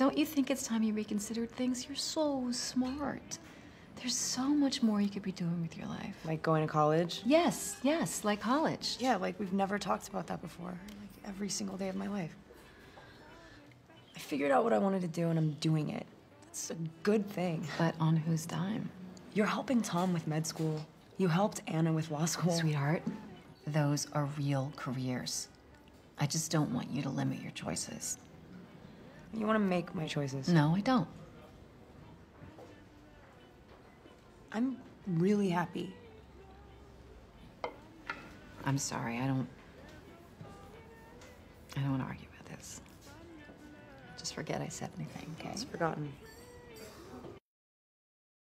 Don't you think it's time you reconsidered things? You're so smart. There's so much more you could be doing with your life. Like going to college? Yes, yes, like college. Yeah, like we've never talked about that before. Like every single day of my life. I figured out what I wanted to do and I'm doing it. That's a good thing. But on whose dime? You're helping Tom with med school. You helped Anna with law school. Sweetheart, those are real careers. I just don't want you to limit your choices. You want to make my choices. No, I don't. I'm really happy. I'm sorry, I don't. I don't want to argue about this. Just forget I said anything, okay? It's forgotten.